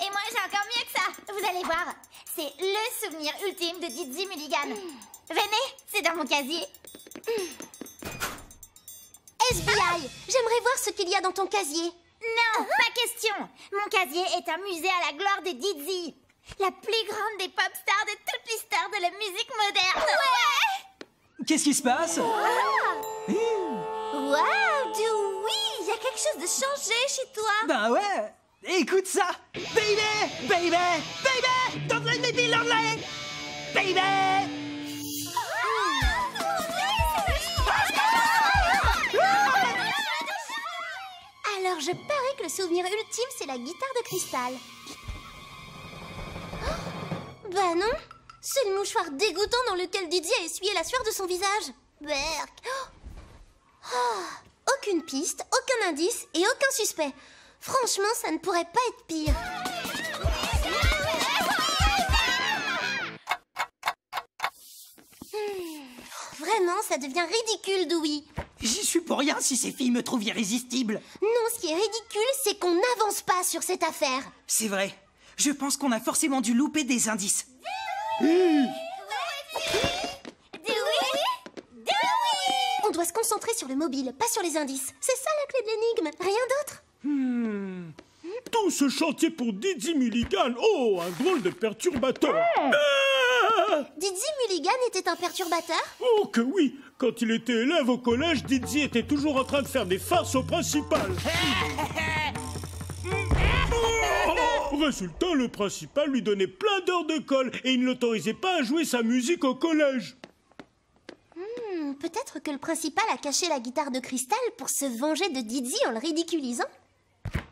Et moi j'ai encore mieux que ça. Vous allez voir, c'est le souvenir ultime de Didi Mulligan. Venez, c'est dans mon casier.
SBI, j'aimerais voir ce qu'il y a dans ton casier.
Non, pas question. Mon casier est un musée à la gloire de Didi La plus grande des pop stars de toute l'histoire de la musique moderne. Ouais.
Qu'est-ce qui se passe
Waouh, oui Il y a quelque chose de changé chez toi.
Ben ouais Écoute ça. Baby Baby Baby Don't let me be lonely. Baby
Alors, je parie que le souvenir ultime, c'est la guitare de cristal. Oh, bah non C'est le mouchoir dégoûtant dans lequel Didier a essuyé la sueur de son visage. Berk Oh. Oh, Aucune piste, aucun indice et aucun suspect. Franchement, ça ne pourrait pas être pire. Hmm, Vraiment, ça devient ridicule, Dewey.
J'y suis pour rien si ces filles me trouvent irrésistible.
Non, ce qui est ridicule, c'est qu'on n'avance pas sur cette affaire.
C'est vrai. Je pense qu'on a forcément dû louper des indices.
On doit se concentrer sur le mobile, pas sur les indices. C'est ça la clé de l'énigme, rien d'autre.
Hmm. Tout ce chantier pour Didi Mulligan Oh, un drôle de perturbateur Ah
Didi Mulligan était un perturbateur?
Oh que oui. Quand il était élève au collège, Didi était toujours en train de faire des farces au principal. Oh Résultat, le principal lui donnait plein d'heures de colle et il ne l'autorisait pas à jouer sa musique au collège.
Hmm, Peut-être que le principal a caché la guitare de cristal pour se venger de Didi en le ridiculisant.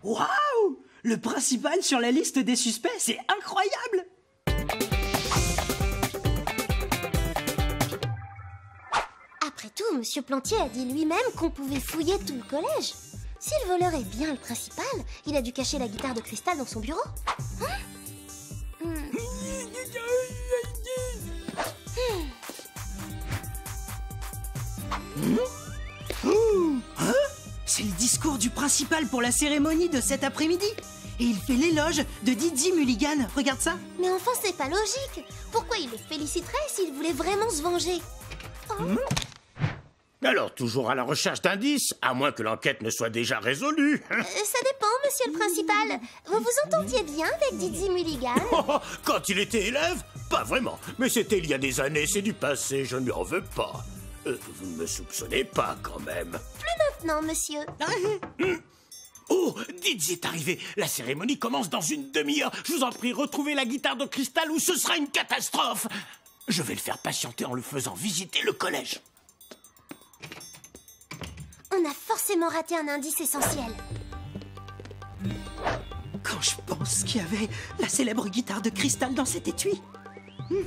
Waouh! Le principal sur la liste des suspects, c'est incroyable
Après tout, Monsieur Plantier a dit lui-même qu'on pouvait fouiller tout le collège. Si le voleur est bien le principal, il a dû cacher la guitare de cristal dans son bureau. Hein Hmm.
Hein C'est le discours du principal pour la cérémonie de cet après-midi. Et il fait l'éloge de Didi Mulligan. Regarde ça.
Mais enfin, c'est pas logique. Pourquoi il le féliciterait s'il voulait vraiment se venger?
Alors, toujours à la recherche d'indices, à moins que l'enquête ne soit déjà résolue.
Euh, Ça dépend, monsieur le principal. Vous vous entendiez bien avec Didi Mulligan
Oh, Quand il était élève Pas vraiment. Mais c'était il y a des années, c'est du passé, je ne lui en veux pas. Euh, vous ne me soupçonnez pas quand même.
Plus maintenant, monsieur.
Oh, Didi est arrivé. La cérémonie commence dans une demi-heure. Je vous en prie, retrouvez la guitare de cristal ou ce sera une catastrophe. Je vais le faire patienter en le faisant visiter le collège.
On a forcément raté un indice essentiel.
Quand je pense qu'il y avait la célèbre guitare de cristal dans cet étui.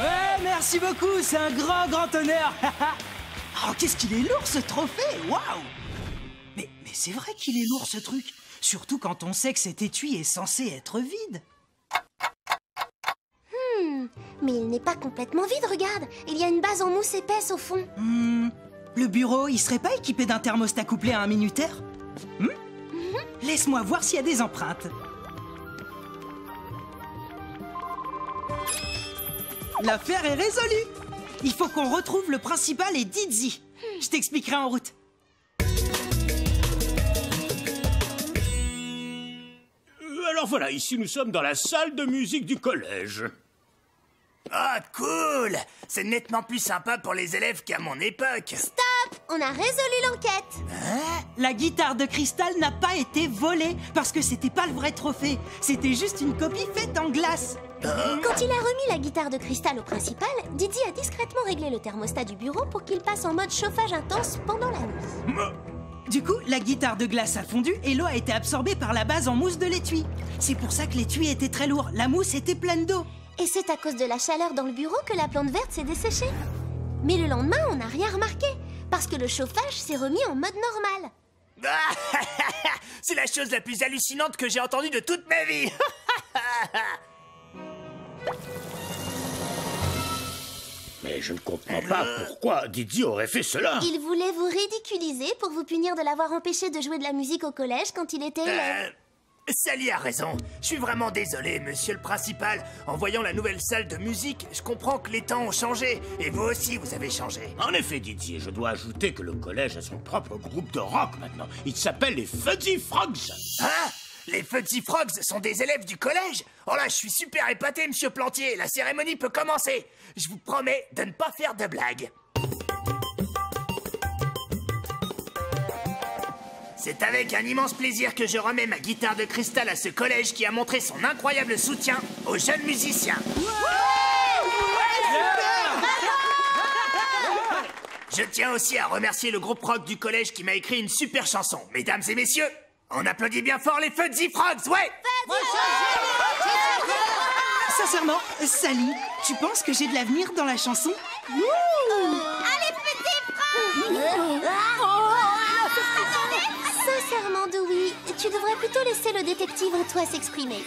Ouais, merci beaucoup, c'est un grand, grand honneur. oh, qu'est-ce qu'il est lourd ce trophée, waouh Mais, mais c'est vrai qu'il est lourd ce truc, surtout quand on sait que cet étui est censé être vide.
Hmm, mais il n'est pas complètement vide, regarde. Il y a une base en mousse épaisse au fond.
Hmm, le bureau, il serait pas équipé d'un thermostat couplé à un minuteur Hmm Laisse-moi voir s'il y a des empreintes. L'affaire est résolue. Il faut qu'on retrouve le principal et Dizzy. Je t'expliquerai en route.
Euh, Alors voilà, ici nous sommes dans la salle de musique du collège.
Ah, cool C'est nettement plus sympa pour les élèves qu'à mon époque.
Stop On a résolu l'enquête.
La guitare de cristal n'a pas été volée parce que c'était pas le vrai trophée. C'était juste une copie faite en glace.
Quand il a remis la guitare de cristal au principal, Didi a discrètement réglé le thermostat du bureau pour qu'il passe en mode chauffage intense pendant la nuit.
Du coup, la guitare de glace a fondu et l'eau a été absorbée par la base en mousse de l'étui. C'est pour ça que l'étui était très lourd. La mousse était pleine d'eau.
Et c'est à cause de la chaleur dans le bureau que la plante verte s'est desséchée. Mais le lendemain, on n'a rien remarqué, parce que le chauffage s'est remis en mode normal.
C'est la chose la plus hallucinante que j'ai entendue de toute ma vie.
Mais je ne comprends pas pourquoi Didi aurait fait cela.
Il voulait vous ridiculiser pour vous punir de l'avoir empêché de jouer de la musique au collège quand il était élève.
Euh, Sally a raison. Je suis vraiment désolé, monsieur le principal. En voyant la nouvelle salle de musique, je comprends que les temps ont changé. Et vous aussi, vous avez changé.
En effet, Didier, je dois ajouter que le collège a son propre groupe de rock maintenant. Il s'appelle les Fuzzy Frogs.
Hein? Les Fuzzy Frogs sont des élèves du collège? Oh là, je suis super épaté, monsieur Plantier. La cérémonie peut commencer. Je vous promets de ne pas faire de blagues. C'est avec un immense plaisir que je remets ma guitare de cristal à ce collège qui a montré son incroyable soutien aux jeunes musiciens. Je tiens aussi à remercier le groupe rock du collège qui m'a écrit une super chanson. Mesdames et messieurs, on applaudit bien fort les Fuzzy Frogs, ouais.
Sincèrement, Sally, tu penses que j'ai de l'avenir dans la chanson?
Allez, petit Sincèrement, tu devrais plutôt laisser le détective en toi s'exprimer.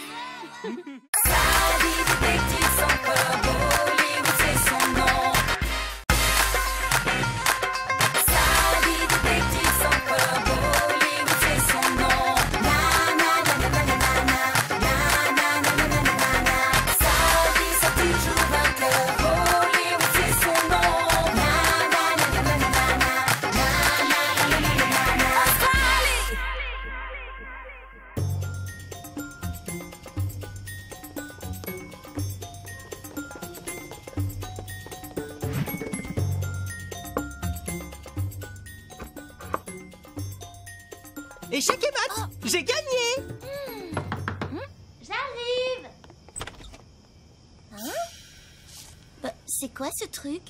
Quoi ce truc?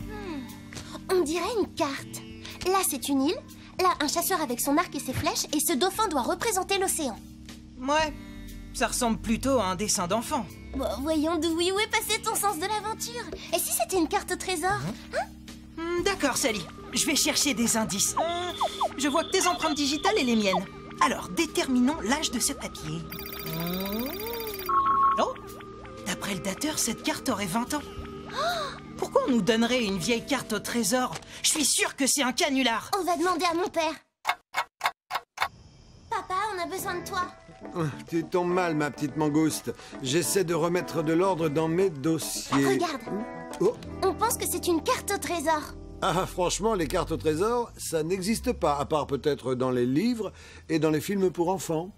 Hmm, On dirait une carte. Là, c'est une île. Là, un chasseur avec son arc et ses flèches. Et ce dauphin doit représenter l'océan.
Ouais, ça ressemble plutôt à un dessin d'enfant.
Bon, voyons, Dewey, où est passé ton sens de l'aventure? Et si c'était une carte au trésor? Hein?
Hmm, D'accord, Sally. Je vais chercher des indices. Euh, je vois que tes empreintes digitales et les miennes. Alors, déterminons l'âge de ce papier. Hmm. Oh D'après le dateur, cette carte aurait 20 ans. Pourquoi on nous donnerait une vieille carte au trésor? Je suis sûr que c'est un canular.
On va demander à mon père. Papa, on a besoin de toi.
Ah, Tu tombes mal, ma petite mangouste. J'essaie de remettre de l'ordre dans mes dossiers.
Regarde,
Oh.
on pense que c'est une carte au trésor.
Ah, franchement, les cartes au trésor, ça n'existe pas, à part peut-être dans les livres et dans les films pour enfants.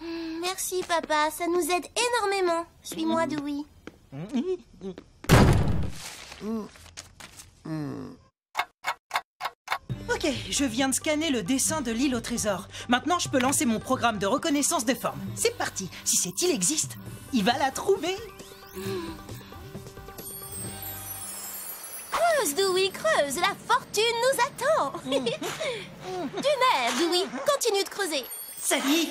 Hmm, Merci, papa, ça nous aide énormément. Suis-moi, Dewey.
Ok, je viens de scanner le dessin de l'île au trésor. Maintenant, je peux lancer mon programme de reconnaissance de forme. C'est parti. Si cette île existe, il va la trouver.
Creuse, Dewey, creuse. La fortune nous attend. du nerf, Dewey. Continue de creuser.
Sally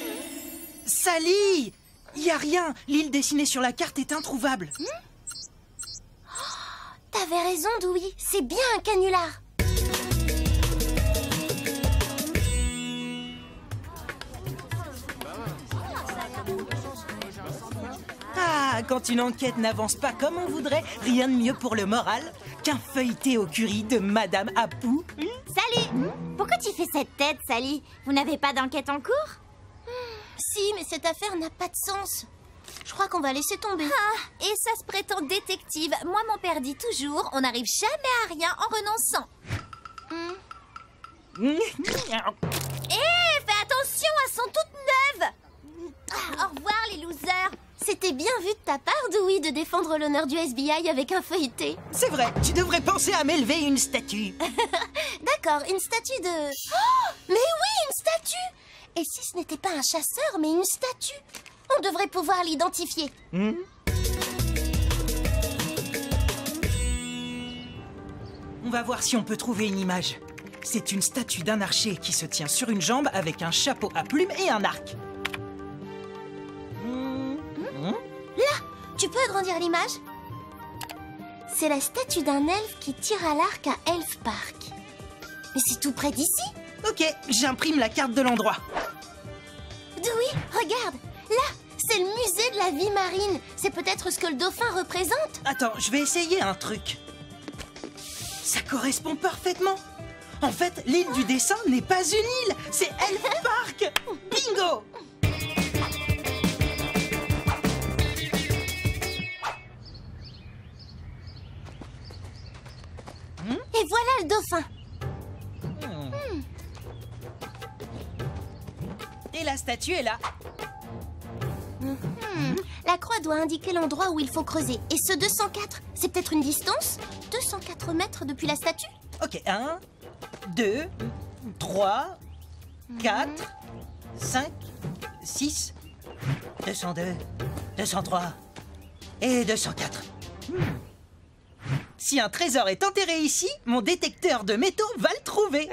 Sally Y a rien. L'île dessinée sur la carte est introuvable.
T'avais raison, Dewey. C'est bien un canular.
Ah, quand une enquête n'avance pas comme on voudrait, rien de mieux pour le moral qu'un feuilleté au curry de Madame Apu.
Salut Pourquoi tu fais cette tête, Sally? Vous n'avez pas d'enquête en cours?
Si, mais cette affaire n'a pas de sens. Je crois qu'on va laisser tomber.
Ah, et ça se prétend détective. Moi, mon père dit toujours, on n'arrive jamais à rien en renonçant. Hé, fais attention, elles sont toutes neuves Ah, Au revoir, les losers
C'était bien vu de ta part, Dewey, de défendre l'honneur du FBI avec un feuilleté.
C'est vrai, tu devrais penser à m'élever une statue.
D'accord, une statue de... Oh Mais oui, une statue Et si ce n'était pas un chasseur, mais une statue? On devrait pouvoir l'identifier.
Hmm? On va voir si on peut trouver une image. C'est une statue d'un archer qui se tient sur une jambe avec un chapeau à plumes et un arc.
Tu peux agrandir l'image? C'est la statue d'un elfe qui tire à l'arc à Elf Park. Mais c'est tout près d'ici
Ok, j'imprime la carte de l'endroit.
Dewey, regarde Là, c'est le musée de la vie marine. C'est peut-être ce que le dauphin représente
Attends, je vais essayer un truc. Ça correspond parfaitement. En fait, l'île du dessin n'est pas une île, c'est Elf Park. Bingo
Et voilà le dauphin
Et la statue est là.
Hmm. La croix doit indiquer l'endroit où il faut creuser. Et ce 204, c'est peut-être une distance? 204 mètres depuis la statue?
Ok, 1, 2, 3, 4, 5, 6, 202, 203 et 204. Hmm. Si un trésor est enterré ici, mon détecteur de métaux va le trouver.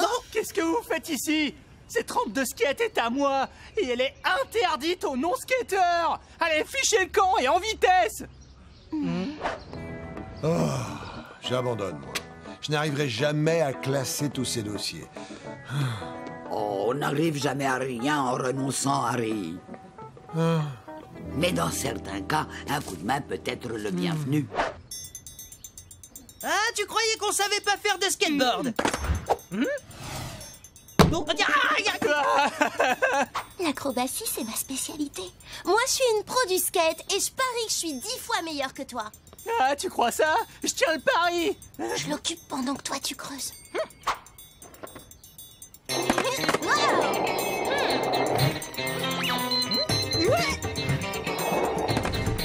Oh, qu'est-ce que vous faites ici? Cette rampe de skate est à moi et elle est interdite aux non-skateurs Allez, fichez le camp et en vitesse
Oh, j'abandonne, moi. Je n'arriverai jamais à classer tous ces dossiers.
Oh, on n'arrive jamais à rien en renonçant, Harry. Mais dans certains cas, un coup de main peut être le bienvenu.
Ah, tu croyais qu'on savait pas faire de skateboard Hmm Bon, ah,
L'acrobatie, c'est ma spécialité. Moi, je suis une pro du skate et je parie que je suis dix fois meilleure que toi.
Ah, tu crois ça? Je tiens le pari
Je l'occupe pendant que toi, tu creuses.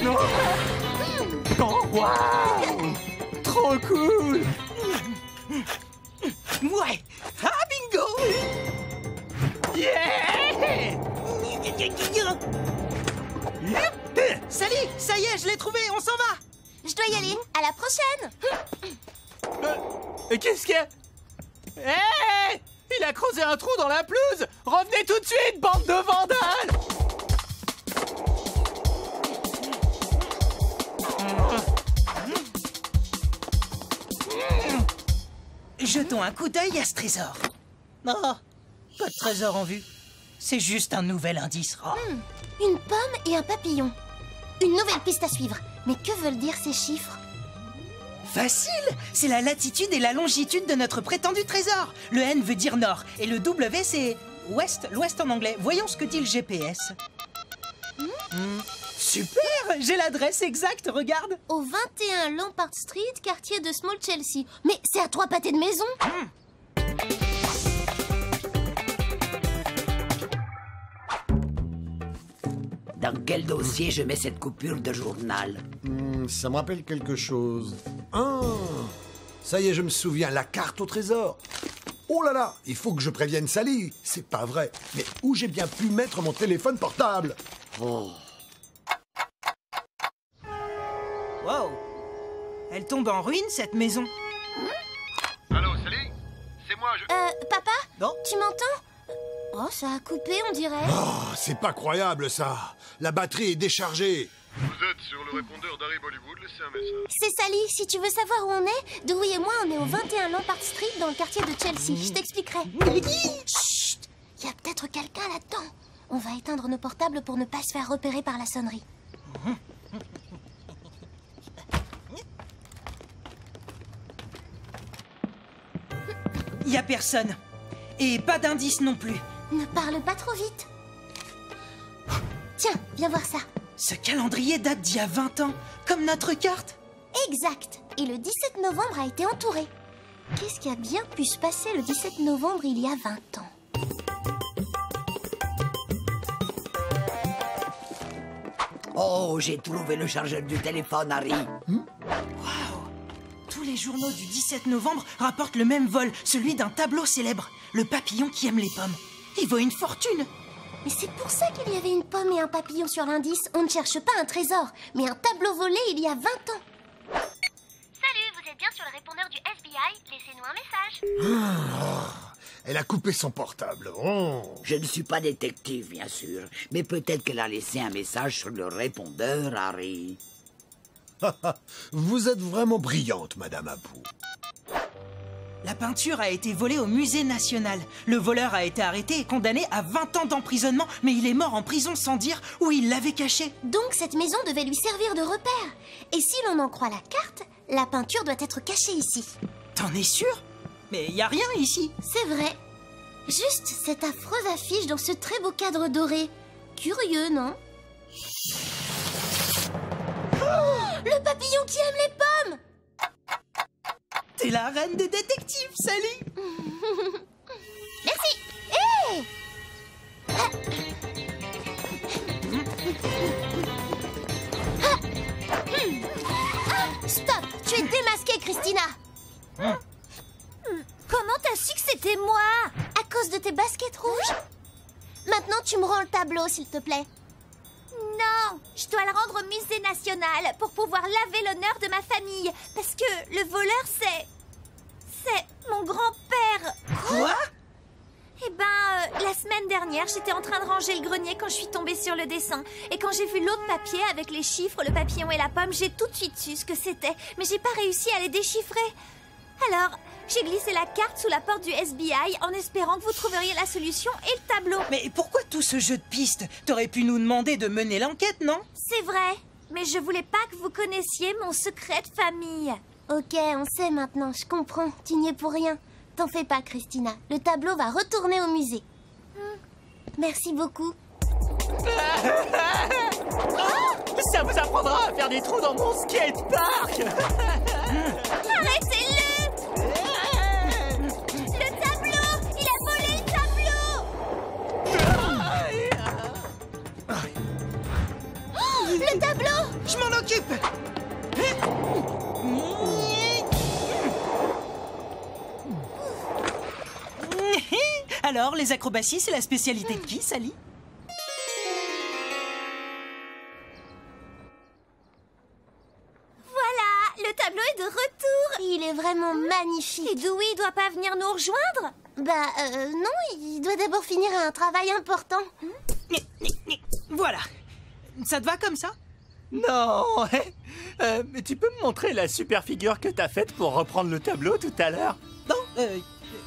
Non Oh, waouh
Ouais. Ah, bingo.
Yeah.
Sally, ça y est, je l'ai trouvé, on s'en va.
Je dois y aller. À la prochaine.
Euh, Qu'est-ce qu'il y a? Hé Il a creusé un trou dans la pelouse. Revenez tout de suite, bande de vandales
Jetons un coup d'œil à ce trésor. Oh, pas de trésor en vue. C'est juste un nouvel indice. Oh.
Une pomme et un papillon. Une nouvelle piste à suivre. Mais que veulent dire ces chiffres?
Facile C'est la latitude et la longitude de notre prétendu trésor. Le N veut dire nord et le W c'est ouest, l'ouest en anglais. Voyons ce que dit le GPS. Hmm, Super J'ai l'adresse exacte, regarde
Au 21 Lampard Street, quartier de Small Chelsea. Mais c'est à trois pâtés de maison
Dans quel dossier je mets cette coupure de journal
Hmm, ça me rappelle quelque chose. Ah Ça y est, je me souviens, la carte au trésor. Oh là là, il faut que je prévienne Sally. C'est pas vrai. Mais où j'ai bien pu mettre mon téléphone portable? Oh.
Wow Elle tombe en ruine, cette maison.
Allô, Sally C'est moi, je...
Euh, papa
Non
Tu m'entends Oh, ça a coupé, on dirait.
Oh, c'est pas croyable, ça. La batterie est déchargée.
Vous êtes sur le répondeur d'Harry Bollywood, laissez un message.
C'est Sally, si tu veux savoir où on est, Dewey et moi, on est au 21 Lampard Street dans le quartier de Chelsea. Je t'expliquerai. Chut Il y a peut-être quelqu'un là-dedans. On va éteindre nos portables pour ne pas se faire repérer par la sonnerie.
Y a personne. Et pas d'indice non plus.
Ne parle pas trop vite. Tiens, viens voir ça.
Ce calendrier date d'il y a 20 ans, comme notre carte.
Exact. Et le 17 novembre a été entouré. Qu'est-ce qui a bien pu se passer le 17 novembre il y a 20 ans?
Oh, j'ai trouvé le chargeur du téléphone, Harry.
Tous les journaux du 17 novembre rapportent le même vol, celui d'un tableau célèbre, le papillon qui aime les pommes. Il vaut une fortune.
Mais c'est pour ça qu'il y avait une pomme et un papillon sur l'indice. On ne cherche pas un trésor, mais un tableau volé il y a 20 ans.
Salut, vous êtes bien sur le répondeur du FBI. Laissez-nous un message.
Elle a coupé son portable. Oh.
Je ne suis pas détective, bien sûr, mais peut-être qu'elle a laissé un message sur le répondeur, Harry.
Vous êtes vraiment brillante, Madame Abou.
La peinture a été volée au musée national. Le voleur a été arrêté et condamné à 20 ans d'emprisonnement, mais il est mort en prison sans dire où il l'avait caché.
Donc cette maison devait lui servir de repère. Et si l'on en croit la carte, la peinture doit être cachée ici.
T'en es sûr? Mais y a rien ici.
C'est vrai. Juste cette affreuse affiche dans ce très beau cadre doré. Curieux, non? Oh Le papillon qui aime les pommes
T'es la reine des détectives, Sally
Merci Ah. Ah. Hmm. Ah, Stop Tu es démasquée, Christina
Comment t'as su que c'était moi?
À cause de tes baskets rouges? Maintenant, tu me rends le tableau, s'il te plaît.
Non, je dois le rendre au musée national pour pouvoir laver l'honneur de ma famille. Parce que le voleur, c'est... C'est mon grand-père.
Quoi?
Eh ben, euh, la semaine dernière, j'étais en train de ranger le grenier quand je suis tombée sur le dessin. Et quand j'ai vu l'autre papier avec les chiffres, le papillon et la pomme, j'ai tout de suite su ce que c'était. Mais j'ai pas réussi à les déchiffrer. Alors, j'ai glissé la carte sous la porte du SBI en espérant que vous trouveriez la solution et le tableau.
Mais pourquoi tout ce jeu de pistes? T'aurais pu nous demander de mener l'enquête, non?
C'est vrai, mais je voulais pas que vous connaissiez mon secret de famille.
Ok, on sait maintenant, je comprends. Tu n'y es pour rien. T'en fais pas, Christina. Le tableau va retourner au musée. Hmm. Merci beaucoup.
Ça vous apprendra à faire des trous dans mon skatepark
Arrêtez-le Le tableau.
Je m'en occupe. Alors, les acrobaties, c'est la spécialité de qui, Sally?
Voilà, le tableau est de retour. Il est vraiment magnifique.
Et Dewey doit pas venir nous rejoindre?
Bah, euh, non, il doit d'abord finir un travail important.
Voilà. Ça te va comme ça?
Non euh, Mais tu peux me montrer la super figure que t'as faite pour reprendre le tableau tout à l'heure?
Non euh,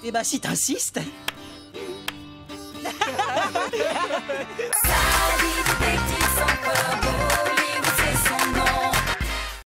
Eh ben, si t'insistes.